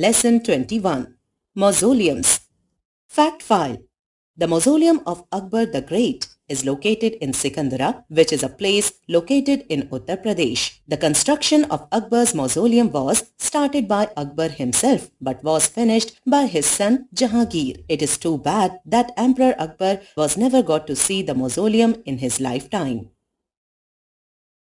Lesson 21 Mausoleums Fact File The Mausoleum of Akbar the Great is located in Sikandara, which is a place located in Uttar Pradesh. The construction of Akbar's mausoleum was started by Akbar himself but was finished by his son Jahangir. It is too bad that Emperor Akbar was never got to see the mausoleum in his lifetime.